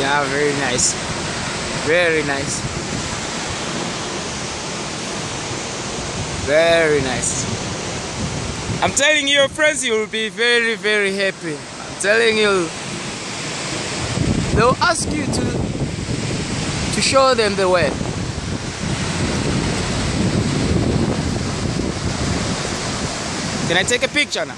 Yeah, very nice. Very nice. Very nice. I'm telling your friends you will be very very happy. I'm telling you they'll ask you to to show them the way. Can I take a picture now?